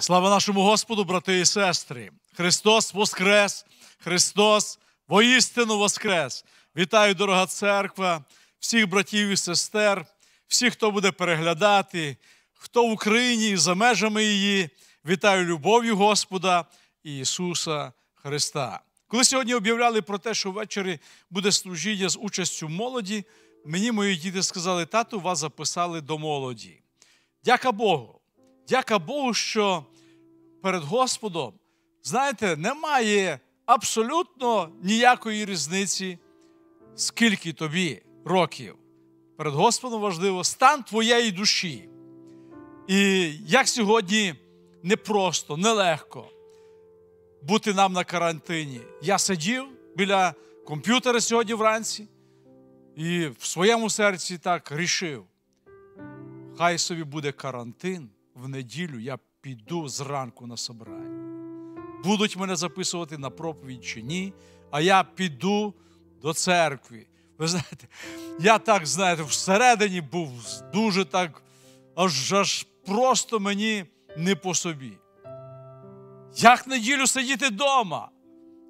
Слава нашому Господу, брати і сестри! Христос Воскрес! Христос воістину Воскрес! Вітаю, дорога церква, всіх братів і сестер, всіх, хто буде переглядати, хто в Україні і за межами її. Вітаю любов'ю Господа і Ісуса Христа. Коли сьогодні об'являли про те, що ввечері буде служіння з участю молоді, мені мої діти сказали, тату, вас записали до молоді. Дяка Богу! Дяка Богу, що перед Господом, знаєте, немає абсолютно ніякої різниці, скільки тобі років. Перед Господом важливо стан твоєї душі. І як сьогодні непросто, нелегко бути нам на карантині. Я сидів біля комп'ютера сьогодні вранці і в своєму серці так рішив. Хай собі буде карантин в неділю, я піду зранку на собрання. Будуть мене записувати на проповідь чи ні, а я піду до церкви. Ви знаєте, я так, знаєте, всередині був дуже так, аж аж просто мені не по собі. Як в неділю сидіти вдома?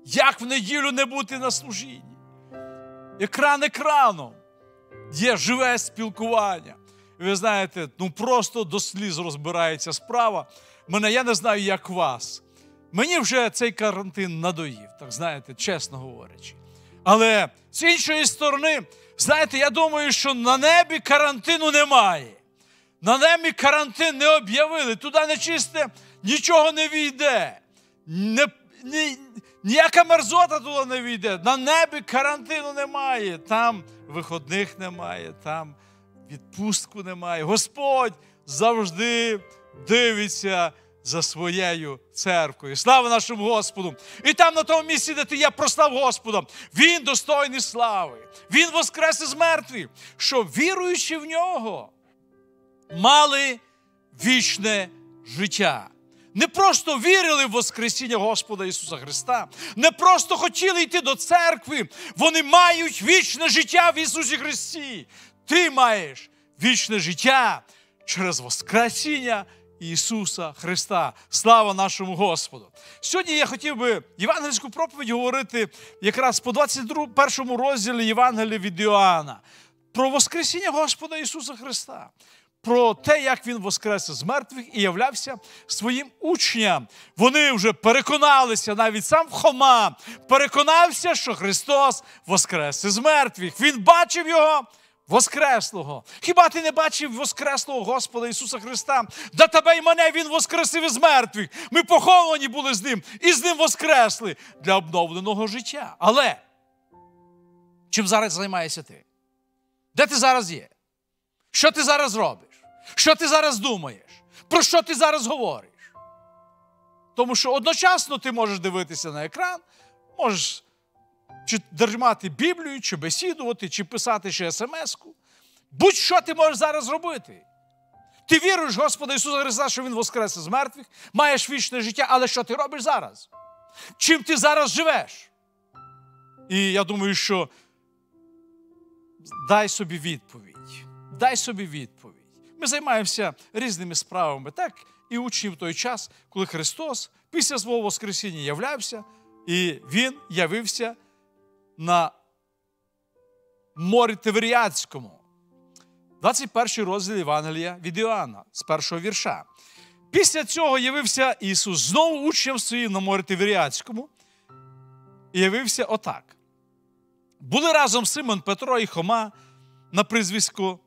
Як в неділю не бути на служінні? Екран екраном. Є живе спілкування. Ви знаєте, ну просто до сліз розбирається справа. Мене я не знаю, як вас. Мені вже цей карантин надоїв, так знаєте, чесно говорячи. Але з іншої сторони, знаєте, я думаю, що на небі карантину немає. На небі карантин не об'явили, туди нечисте нічого не війде. Не, ні, ніяка мерзота туди не війде. На небі карантину немає, там виходних немає, там відпустку немає. Господь завжди дивиться за своєю церквою. Слава нашому Господу! І там, на тому місці, де ти є, прослав Господа. Він достойний слави. Він воскрес із мертвих, щоб віруючи в нього, мали вічне життя. Не просто вірили в Воскресіння Господа Ісуса Христа, не просто хотіли йти до церкви, вони мають вічне життя в Ісусі Христі. Ти маєш вічне життя через Воскресіння Ісуса Христа. Слава нашому Господу! Сьогодні я хотів би євангельську проповідь говорити якраз по 21 розділі Євангелія від Іоанна про Воскресіння Господа Ісуса Христа. Про те, як він воскрес з мертвих і являвся своїм учням. Вони вже переконалися, навіть сам Хома переконався, що Христос воскрес із мертвих. Він бачив його Воскреслого. Хіба ти не бачив Воскреслого Господа Ісуса Христа? Да тебе й мене Він воскресив із мертвих. Ми поховані були з ним і з ним воскресли для обновленого життя. Але чим зараз займаєшся ти? Де ти зараз є? Що ти зараз робиш? Що ти зараз думаєш? Про що ти зараз говориш? Тому що одночасно ти можеш дивитися на екран, можеш чи держати Біблію, чи бесідувати, чи писати ще смс-ку. Будь-що ти можеш зараз робити. Ти віруєш, Господа Ісуса Христа, що Він воскрес із мертвих, маєш вічне життя, але що ти робиш зараз? Чим ти зараз живеш? І я думаю, що дай собі відповідь. Дай собі відповідь. Ми займаємося різними справами, так і учні в той час, коли Христос після свого Воскресіння являвся, і Він явився на морі Тиверіадському. 21 розділ Євангелія від Іоанна з першого вірша. Після цього явився Ісус знову учням своїм на морі Тиверіадському. І явився отак. Були разом Симон Петро і Хома на призвисько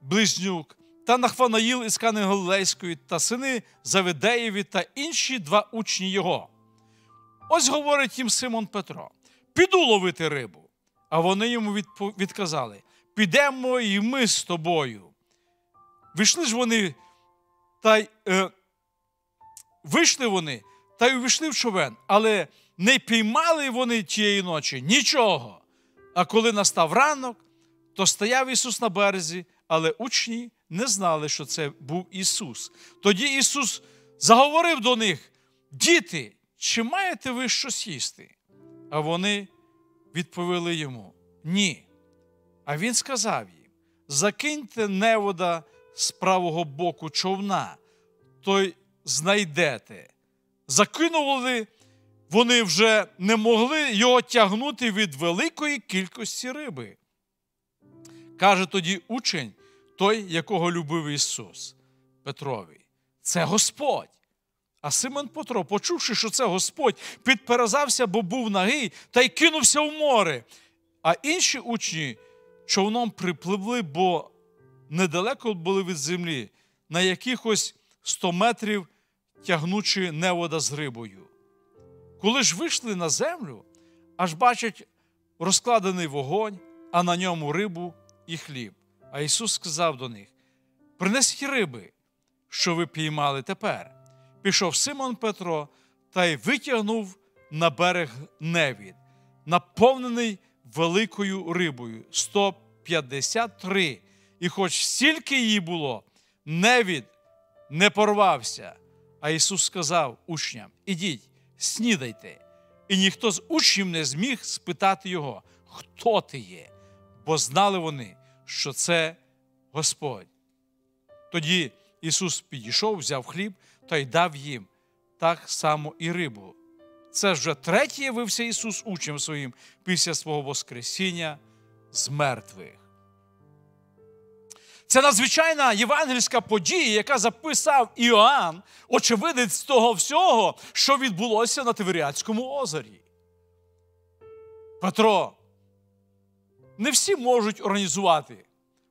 Близнюк, та Нахванаїл із Кани Галилейської, та сини Заведеєві та інші два учні його. Ось говорить їм Симон Петро: піду ловити рибу. А вони йому відказали: підемо і ми з тобою. Вийшли ж вони, та й е, вийшли вони та й увійшли в човен, але не піймали вони тієї ночі нічого. А коли настав ранок, то стояв Ісус на березі, але учні не знали, що це був Ісус. Тоді Ісус заговорив до них: Діти, чи маєте ви щось їсти? А вони відповіли йому: Ні. А він сказав їм: Закиньте невода з правого боку човна, то знайдете. Закинули, вони вже не могли його тягнути від великої кількості риби. Каже тоді учень, той, якого любив Ісус Петрові, це Господь. А Симон Петро, почувши, що це Господь, підперезався, бо був нагий, та й кинувся в море. А інші учні човном припливли, бо недалеко були від землі, на якихось 100 метрів тягнучи невода з рибою. Коли ж вийшли на землю, аж бачать розкладений вогонь, а на ньому рибу і хліб. А Ісус сказав до них: Принесіть риби, що ви піймали тепер. Пішов Симон Петро та й витягнув на берег невід, наповнений великою рибою 153. І хоч стільки її було, невід не порвався. А Ісус сказав учням: Ідіть, снідайте. І ніхто з учнів не зміг спитати його, хто ти є, бо знали вони, що це Господь. Тоді Ісус підійшов, взяв хліб та й дав їм так само і рибу. Це вже третє явився Ісус учням своїм після свого Воскресіння з мертвих. Це надзвичайна євангельська подія, яка записав Іоанн, очевидець того всього, що відбулося на Тиверіадському озері. Петро, не всі можуть організувати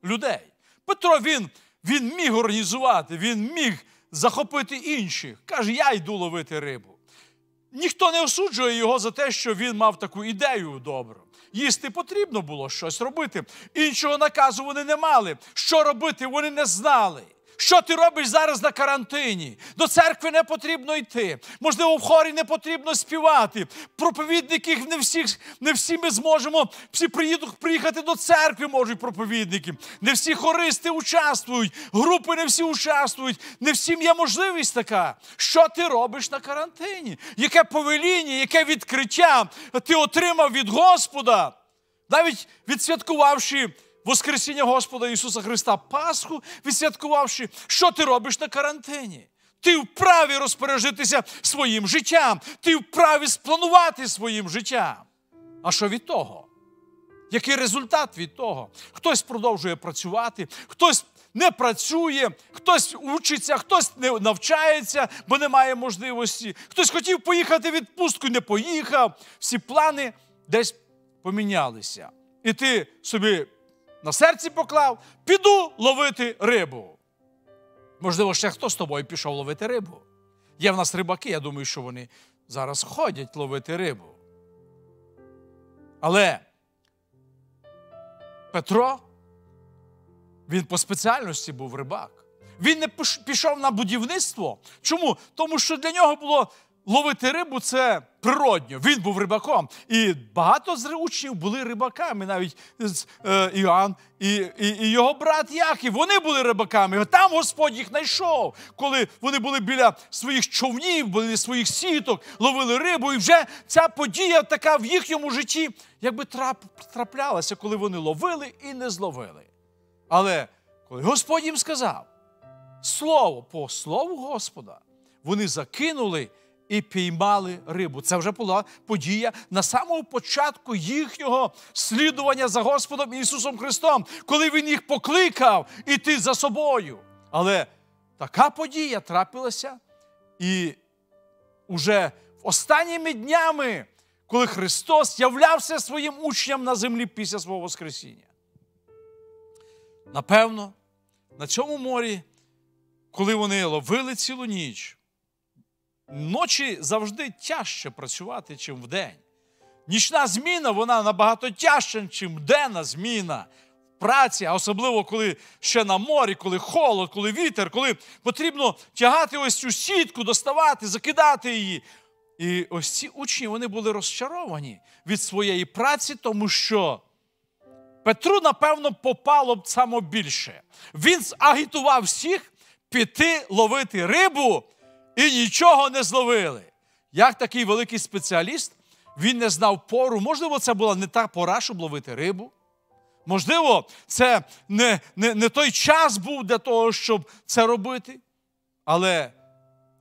людей. Петро він, він міг організувати, він міг захопити інших. Каже, я йду ловити рибу. Ніхто не осуджує його за те, що він мав таку ідею добру. Їсти потрібно було щось робити. Іншого наказу вони не мали. Що робити, вони не знали. Що ти робиш зараз на карантині? До церкви не потрібно йти. Можливо, в хорі не потрібно співати. Проповідників не всіх, не всі ми зможемо. Всі приїдуть приїхати до церкви, можуть проповідники. Не всі хористи участвують, групи не всі участвують. Не всім є можливість така. Що ти робиш на карантині? Яке повеління, яке відкриття ти отримав від Господа, навіть відсвяткувавши. Воскресіння Господа Ісуса Христа Пасху, відсвяткувавши, що ти робиш на карантині. Ти вправі розпоряжитися своїм життям, ти вправі спланувати своїм життям. А що від того? Який результат від того? Хтось продовжує працювати, хтось не працює, хтось учиться, хтось не навчається, бо немає можливості. Хтось хотів поїхати в відпустку не поїхав. Всі плани десь помінялися. І ти собі на серці поклав, піду ловити рибу. Можливо, ще хто з тобою пішов ловити рибу. Є в нас рибаки, я думаю, що вони зараз ходять ловити рибу. Але Петро, він по спеціальності був рибак. Він не пішов на будівництво. Чому? Тому що для нього було ловити рибу це природньо. Він був рибаком. І багато з учнів були рибаками, навіть е, Іоанн і, і і, його брат Яків. Вони були рибаками. Там Господь їх знайшов, коли вони були біля своїх човнів, біля своїх сіток, ловили рибу. І вже ця подія така в їхньому житті, якби трап, траплялася, коли вони ловили і не зловили. Але коли Господь їм сказав слово по слову Господа, вони закинули і піймали рибу. Це вже була подія на самому початку їхнього слідування за Господом Ісусом Христом, коли Він їх покликав іти за собою. Але така подія трапилася і уже останніми днями, коли Христос являвся своїм учням на землі після свого Воскресіння. Напевно, на цьому морі, коли вони ловили цілу ніч, Ночі завжди тяжче працювати, чим вдень. Нічна зміна вона набагато тяжча, ніж денна зміна в праці, а особливо коли ще на морі, коли холод, коли вітер, коли потрібно тягати ось цю сітку, доставати, закидати її. І ось ці учні вони були розчаровані від своєї праці, тому що Петру, напевно, попало б саме більше. Він агітував всіх піти ловити рибу і нічого не зловили. Як такий великий спеціаліст, він не знав пору. Можливо, це була не та пора, щоб ловити рибу. Можливо, це не, не, не той час був для того, щоб це робити. Але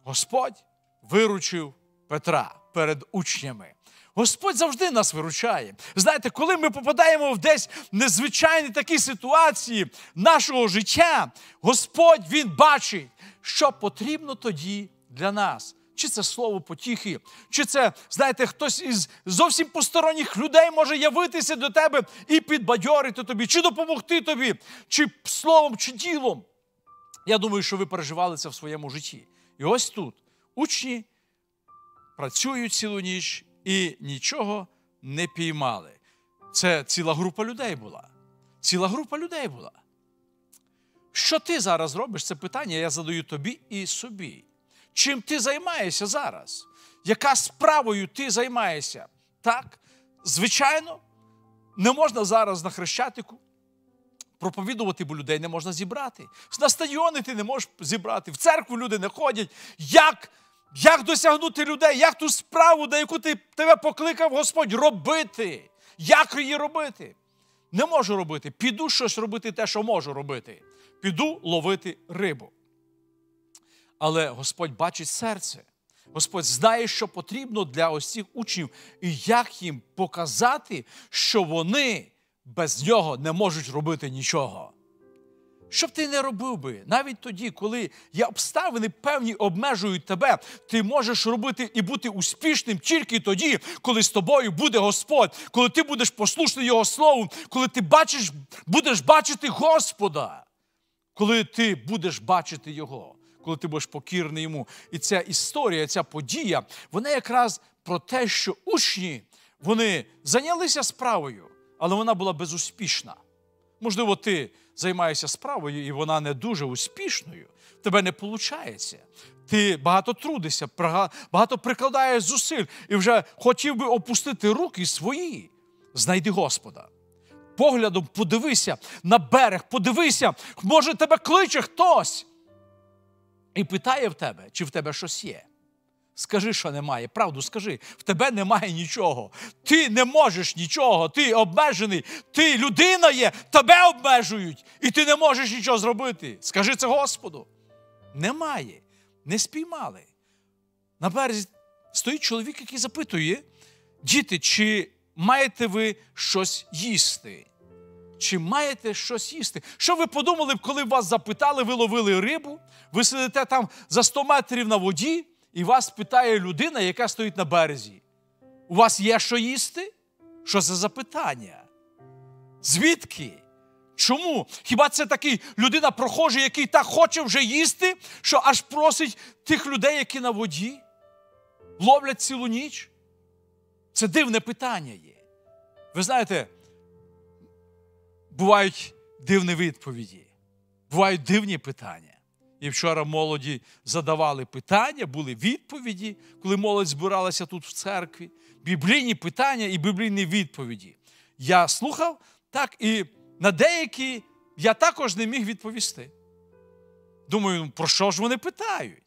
Господь виручив Петра перед учнями. Господь завжди нас виручає. Знаєте, коли ми попадаємо в десь незвичайні такі ситуації нашого життя, Господь Він бачить, що потрібно тоді для нас. Чи це слово потіхи, чи це, знаєте, хтось із зовсім посторонніх людей може явитися до тебе і підбадьорити тобі, чи допомогти тобі, чи словом, чи ділом. Я думаю, що ви переживали це в своєму житті. І ось тут учні працюють цілу ніч і нічого не піймали. Це ціла група людей була. Ціла група людей була. Що ти зараз робиш? Це питання я задаю тобі і собі. Чим ти займаєшся зараз? Яка справою ти займаєшся? Так, звичайно, не можна зараз на хрещатику проповідувати, бо людей не можна зібрати. На стадіони ти не можеш зібрати, в церкву люди не ходять. Як як досягнути людей? Як ту справу, на яку ти тебе покликав Господь, робити? Як її робити? Не можу робити. Піду щось робити, те, що можу робити. Піду ловити рибу. Але Господь бачить серце. Господь знає, що потрібно для ось цих учнів, і як їм показати, що вони без нього не можуть робити нічого. Що б ти не робив би, навіть тоді, коли є обставини певні обмежують тебе, ти можеш робити і бути успішним тільки тоді, коли з тобою буде Господь, коли ти будеш послушний Його Слову, коли ти бачиш, будеш бачити Господа, коли ти будеш бачити Його, коли ти будеш покірний йому. І ця історія, ця подія, вона якраз про те, що учні вони зайнялися справою, але вона була безуспішна. Можливо, ти займаєшся справою, і вона не дуже успішною, тебе не виходить. Ти багато трудишся, багато прикладаєш зусиль і вже хотів би опустити руки свої. Знайди Господа. Поглядом подивися на берег, подивися, може тебе кличе хтось. І питає в тебе, чи в тебе щось є. Скажи, що немає. Правду скажи, в тебе немає нічого. Ти не можеш нічого, ти обмежений, ти людина є, тебе обмежують, і ти не можеш нічого зробити. Скажи це Господу. Немає. Не спіймали. На березі стоїть чоловік, який запитує: діти, чи маєте ви щось їсти? Чи маєте щось їсти? Що ви подумали, коли вас запитали, ви ловили рибу, ви сидите там за 100 метрів на воді? і вас питає людина, яка стоїть на березі. У вас є що їсти? Що за питання? Звідки? Чому? Хіба це такий людина прохожий, який так хоче вже їсти, що аж просить тих людей, які на воді, ловлять цілу ніч? Це дивне питання є. Ви знаєте, бувають дивні відповіді, бувають дивні питання. І вчора молоді задавали питання, були відповіді, коли молодь збиралася тут в церкві. Біблійні питання і біблійні відповіді. Я слухав так, і на деякі я також не міг відповісти. Думаю, про що ж вони питають?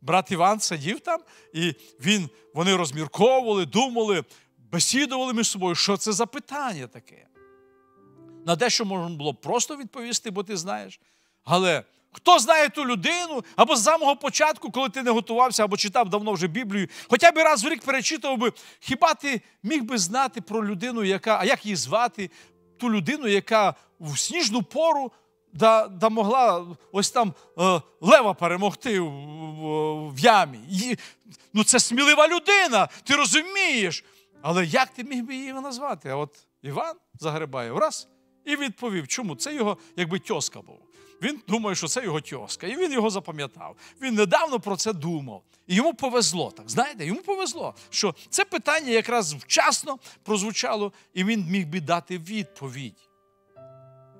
Брат Іван сидів там, і він, вони розмірковували, думали, бесідували між собою, що це за питання таке. На дещо можна було просто відповісти, бо ти знаєш. Але Хто знає ту людину, або з самого початку, коли ти не готувався, або читав давно вже Біблію, хоча б раз в рік перечитував би, хіба ти міг би знати про людину, яка, а як її звати, ту людину, яка в сніжну пору да, да могла ось там е, лева перемогти в, в, в ямі. І, ну це смілива людина, ти розумієш. Але як ти міг би її назвати? А от Іван Загребаєв раз і відповів, чому? Це його якби тьоска був. Він думає, що це його тьоска. І він його запам'ятав. Він недавно про це думав. І йому повезло. Так знаєте, йому повезло, що це питання якраз вчасно прозвучало, і він міг би дати відповідь.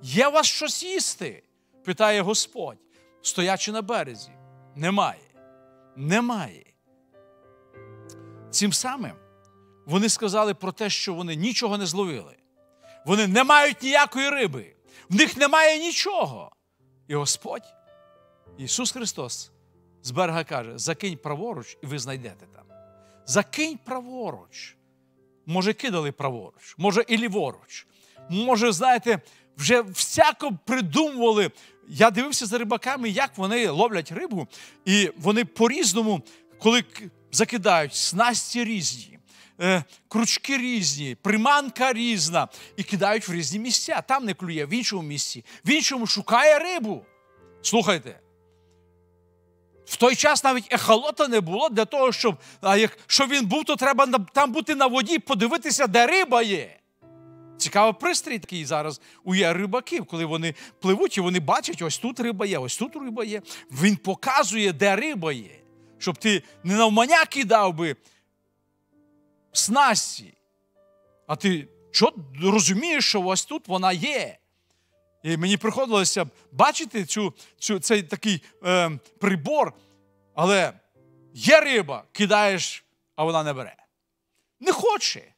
Є у вас щось їсти? питає Господь, стоячи на березі. Немає. Немає. Цим самим вони сказали про те, що вони нічого не зловили. Вони не мають ніякої риби, в них немає нічого. І Господь, Ісус Христос, з берега каже: закинь праворуч, і ви знайдете там. Закинь праворуч. Може, кидали праворуч, може, і ліворуч. Може, знаєте, вже всяко придумували, я дивився за рибаками, як вони ловлять рибу, і вони по-різному, коли закидають снасті різні, крючки різні, приманка різна, і кидають в різні місця. Там не клює, в іншому місці, в іншому шукає рибу. Слухайте. В той час навіть ехолота не було для того, щоб а якщо він був, то треба там бути на воді, подивитися, де риба є. Цікавий пристрій такий зараз у є рибаків, коли вони пливуть і вони бачать, ось тут риба є, ось тут риба є. Він показує, де риба є. Щоб ти не навмання кидав би снасті, а ти що розумієш, що ось тут вона є. І мені приходилося бачити цю, цю, цей такий е, прибор, але є риба, кидаєш, а вона не бере. Не хоче.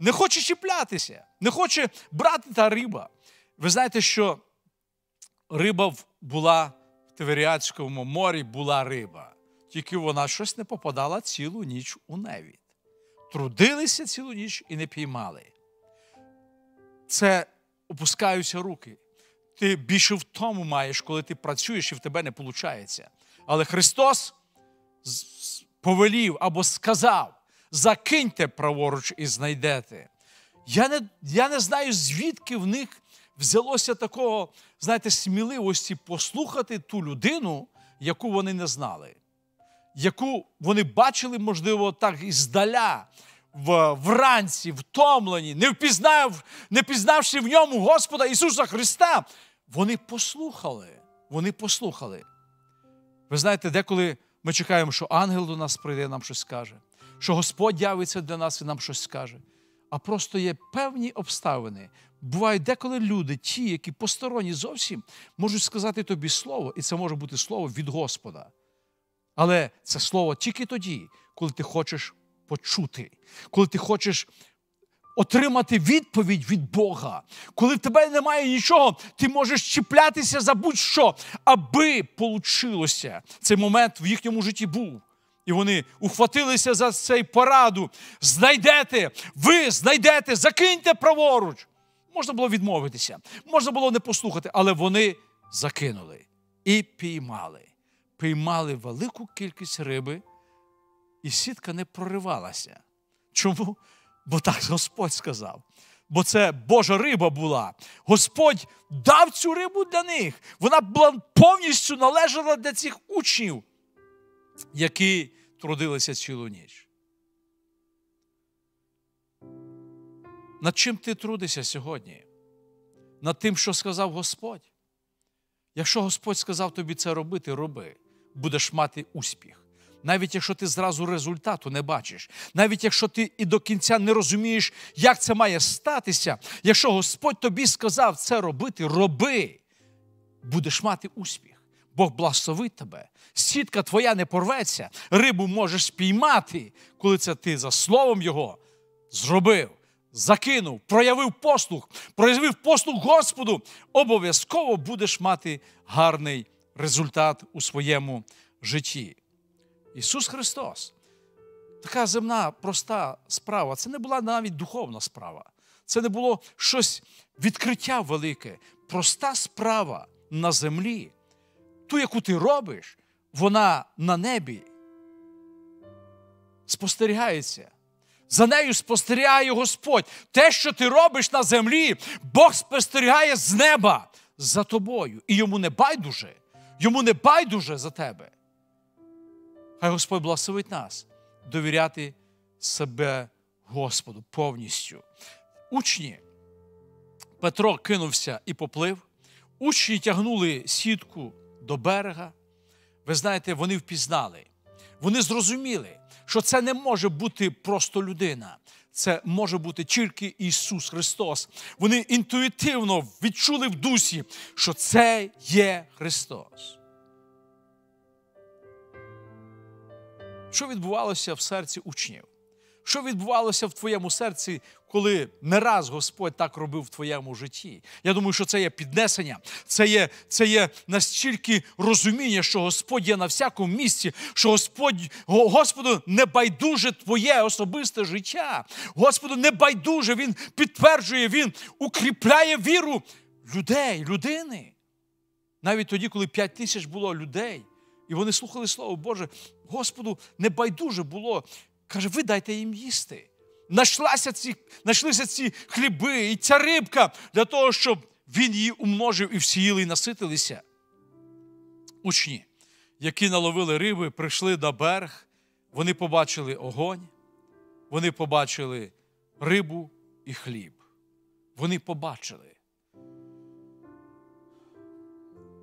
Не хоче чіплятися, не хоче брати та риба. Ви знаєте, що риба була в Тиверіадському морі була риба, тільки вона щось не попадала цілу ніч у невід. Трудилися цілу ніч і не піймали. Це опускаються руки. Ти більше в тому маєш, коли ти працюєш і в тебе не виходить. Але Христос повелів або сказав: закиньте праворуч і знайдете. Я не я не знаю, звідки в них взялося такого, знаєте, сміливості послухати ту людину, яку вони не знали, яку вони бачили, можливо, так і здаля, в, вранці, втомлені, не впізнав, не пізнавши в ньому Господа Ісуса Христа. Вони послухали. Вони послухали. Ви знаєте, деколи ми чекаємо, що ангел до нас прийде, нам щось скаже що Господь явиться для нас і нам щось скаже. А просто є певні обставини. Бувають деколи люди, ті, які посторонні зовсім, можуть сказати тобі слово, і це може бути слово від Господа. Але це слово тільки тоді, коли ти хочеш почути, коли ти хочеш отримати відповідь від Бога. Коли в тебе немає нічого, ти можеш чіплятися за будь-що, аби получилося. Цей момент в їхньому житті був. І вони ухватилися за цей пораду. Знайдете, ви знайдете, закиньте праворуч. Можна було відмовитися, можна було не послухати, але вони закинули і піймали. Піймали велику кількість риби, і сітка не проривалася. Чому? Бо так Господь сказав. Бо це Божа риба була. Господь дав цю рибу для них. Вона була повністю належала для цих учнів, які трудилися цілу ніч. Над чим ти трудишся сьогодні? Над тим, що сказав Господь. Якщо Господь сказав тобі це робити, роби, будеш мати успіх. Навіть якщо ти зразу результату не бачиш, навіть якщо ти і до кінця не розумієш, як це має статися, якщо Господь тобі сказав це робити, роби, будеш мати успіх. Бог благословить тебе. Сітка твоя не порветься, рибу можеш спіймати, коли це ти за словом Його зробив, закинув, проявив послух, проявив послух Господу, обов'язково будеш мати гарний результат у своєму житті. Ісус Христос. Така земна проста справа. Це не була навіть духовна справа. Це не було щось відкриття велике, проста справа на землі ту, яку ти робиш, вона на небі спостерігається. За нею спостерігає Господь. Те, що ти робиш на землі, Бог спостерігає з неба за тобою. І йому не байдуже, йому не байдуже за тебе. Хай Господь благословить нас довіряти себе Господу повністю. Учні, Петро кинувся і поплив, учні тягнули сітку до берега. Ви знаєте, вони впізнали, вони зрозуміли, що це не може бути просто людина. Це може бути тільки Ісус Христос. Вони інтуїтивно відчули в дусі, що це є Христос. Що відбувалося в серці учнів? Що відбувалося в твоєму серці, коли не раз Господь так робив в твоєму житті? Я думаю, що це є піднесення, це є це є настільки розуміння, що Господь є на всякому місці, що Господь, Господу не байдуже твоє особисте життя. Господу не байдуже, Він підтверджує, Він укріпляє віру людей, людини. Навіть тоді, коли п'ять тисяч було людей, і вони слухали Слово Боже, Господу не байдуже було. Каже, ви дайте їм їсти. Нашлася ці, Нашлися ці хліби і ця рибка для того, щоб він її умножив і всі їли і наситилися. Учні, які наловили риби, прийшли на берег, вони побачили огонь, вони побачили рибу і хліб. Вони побачили.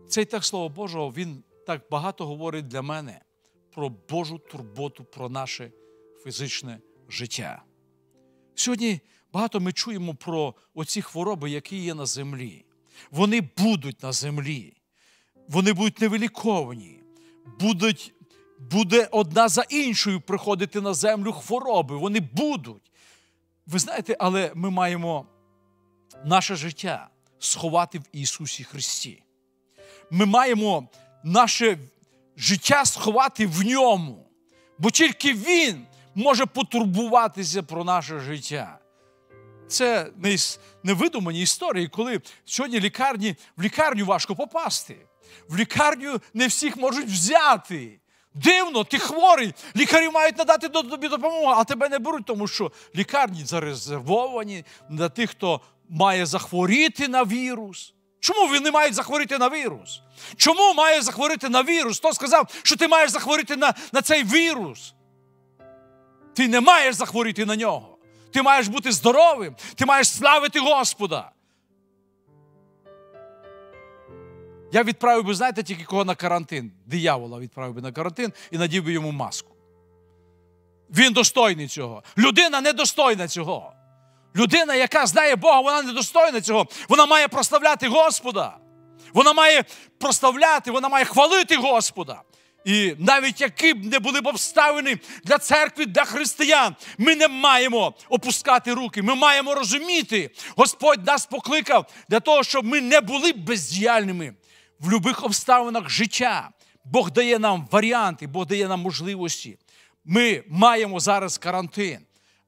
Цей текст Слова Божого, він так багато говорить для мене про Божу турботу, про наше фізичне життя. Сьогодні багато ми чуємо про оці хвороби, які є на землі. Вони будуть на землі, вони будуть невиліковані, будуть, буде одна за іншою приходити на землю хвороби. Вони будуть. Ви знаєте, але ми маємо наше життя сховати в Ісусі Христі. Ми маємо наше життя сховати в ньому, бо тільки Він може потурбуватися про наше життя. Це не невидумані історії, коли сьогодні лікарні, в лікарню важко попасти. В лікарню не всіх можуть взяти. Дивно, ти хворий, лікарі мають надати тобі допомогу, а тебе не беруть, тому що лікарні зарезервовані для тих, хто має захворіти на вірус. Чому вони мають захворіти на вірус? Чому має захворіти на вірус? Хто сказав, що ти маєш захворіти на, на цей вірус? Ти не маєш захворіти на нього. Ти маєш бути здоровим, ти маєш славити Господа. Я відправив би, знаєте, тільки кого на карантин. Диявола відправив би на карантин і надів би йому маску. Він достойний цього. Людина недостойна цього. Людина, яка знає Бога, вона недостойна цього. Вона має прославляти Господа. Вона має прославляти, вона має хвалити Господа. І навіть які б не були б обставини для церкви, для християн, ми не маємо опускати руки. Ми маємо розуміти, Господь нас покликав для того, щоб ми не були бездіяльними в будь-яких обставинах життя. Бог дає нам варіанти, Бог дає нам можливості. Ми маємо зараз карантин,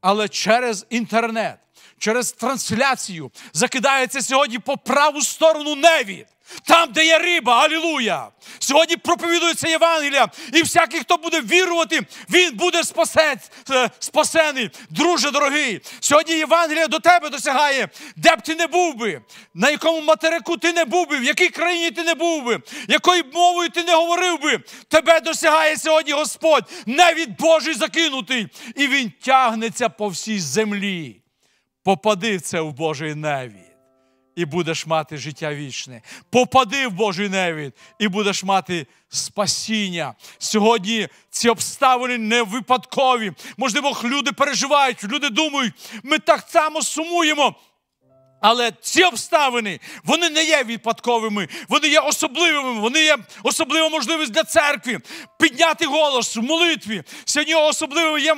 але через інтернет, через трансляцію закидається сьогодні по праву сторону невід. Там, де є риба, алілуя! Сьогодні проповідується Євангелія, і всякий, хто буде вірувати, він буде е, спасений. Друже дорогий. Сьогодні Євангелія до тебе досягає, де б ти не був би, на якому материку ти не був би, в якій країні ти не був би, якою мовою ти не говорив би. Тебе досягає сьогодні Господь, навіть Божий закинутий, і Він тягнеться по всій землі. Попади це в Божий невід і будеш мати життя вічне. Попади в Божий невід і будеш мати спасіння. Сьогодні ці обставини не випадкові. Можливо, люди переживають, люди думають, ми так само сумуємо. Але ці обставини вони не є випадковими, вони є особливими, вони є особлива можливість для церкви підняти голос в молитві. Сьогодні особливо є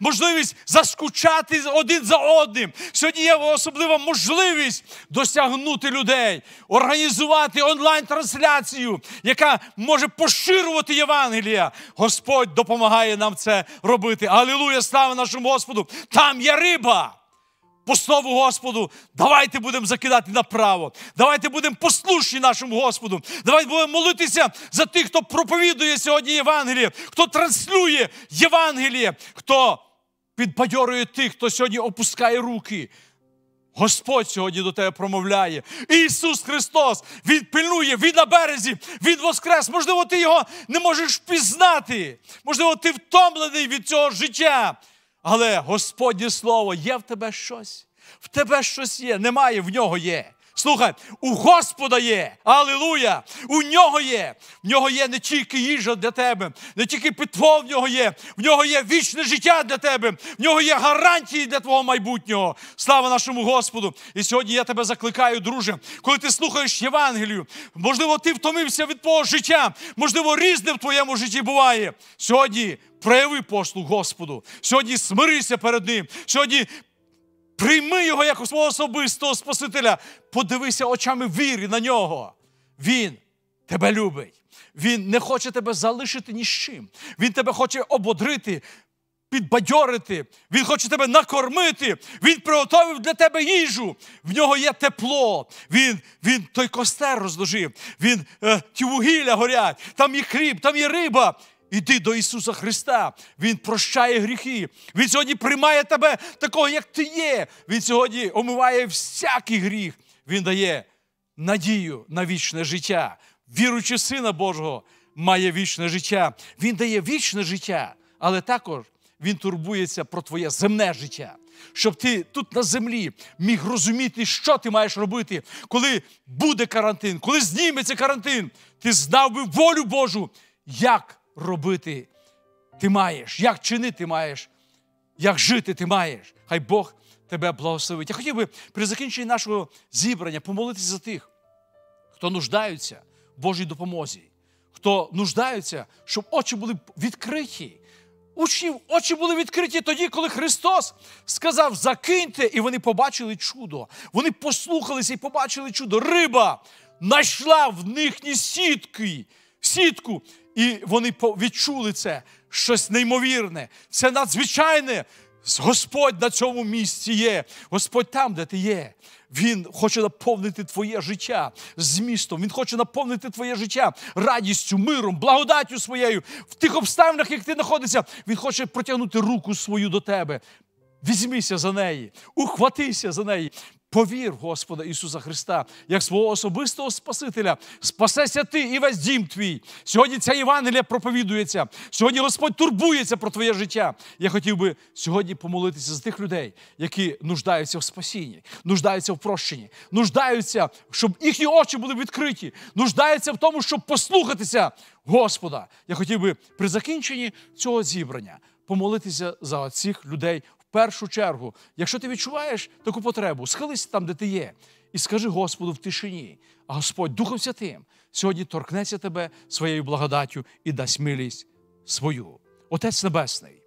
можливість заскучати один за одним. Сьогодні є особлива можливість досягнути людей, організувати онлайн-трансляцію, яка може поширювати Євангелія. Господь допомагає нам це робити. Алілуя, слава нашому Господу! Там є риба по слову Господу, давайте будемо закидати направо. Давайте будемо послушні нашому Господу. Давайте будемо молитися за тих, хто проповідує сьогодні Євангеліє, хто транслює Євангеліє, хто підбадьорює тих, хто сьогодні опускає руки. Господь сьогодні до тебе промовляє. Ісус Христос, Він пильнує, Він на березі, Він воскрес. Можливо, ти його не можеш впізнати. Можливо, ти втомлений від цього життя. Але Господнє Слово, є в тебе щось. В тебе щось є, немає, в нього є. Слухай, у Господа є, алілуя! У нього є. В нього є не тільки їжа для тебе, не тільки питво в нього є, в нього є вічне життя для тебе, в нього є гарантії для твого майбутнього. Слава нашому Господу! І сьогодні я тебе закликаю, друже, коли ти слухаєш Євангелію, можливо, ти втомився від твого життя, можливо, різне в твоєму житті буває. Сьогодні прояви послуг Господу. Сьогодні смирися перед Ним. Сьогодні прийми його як свого особистого Спасителя. Подивися очами віри на нього. Він тебе любить. Він не хоче тебе залишити ні з чим. Він тебе хоче ободрити. підбадьорити, Він хоче тебе накормити, Він приготовив для тебе їжу. В нього є тепло. Він він той костер розложив, він е, ті вугілля горять, там є хліб, там є риба. Іди до Ісуса Христа. Він прощає гріхи. Він сьогодні приймає тебе такого, як ти є. Він сьогодні омиває всякий гріх. Він дає надію на вічне життя. Віруючи Сина Божого, має вічне життя. Він дає вічне життя, але також Він турбується про твоє земне життя. Щоб ти тут на землі міг розуміти, що ти маєш робити, коли буде карантин, коли зніметься карантин, ти знав би волю Божу, як робити ти маєш, як чинити маєш, як жити ти маєш. Хай Бог тебе благословить. Я хотів би при закінченні нашого зібрання помолитися за тих, хто нуждаються в Божій допомозі, хто нуждаються, щоб очі були відкриті. Учнів очі були відкриті тоді, коли Христос сказав: закиньте, і вони побачили чудо. Вони послухалися і побачили чудо. Риба знайшла в їхні сітки, сітку, і вони відчули це щось неймовірне, це надзвичайне. Господь на цьому місці є. Господь там, де ти є. Він хоче наповнити твоє життя змістом. Він хоче наповнити твоє життя радістю, миром, благодаттю своєю в тих обставинах, як ти знаходишся. Він хоче протягнути руку свою до тебе. Візьмися за неї, ухватися за неї. Повір Господа Ісуса Христа, як свого особистого Спасителя, спасеся ти і весь дім твій. Сьогодні ця Євангелія проповідується. Сьогодні Господь турбується про твоє життя. Я хотів би сьогодні помолитися за тих людей, які нуждаються в спасінні, нуждаються в прощенні, нуждаються, щоб їхні очі були відкриті, нуждаються в тому, щоб послухатися Господа. Я хотів би при закінченні цього зібрання помолитися за цих людей першу чергу, якщо ти відчуваєш таку потребу, схились там, де ти є, і скажи Господу в тишині, а Господь Духом Святим сьогодні торкнеться тебе своєю благодаттю і дасть милість свою. Отець Небесний,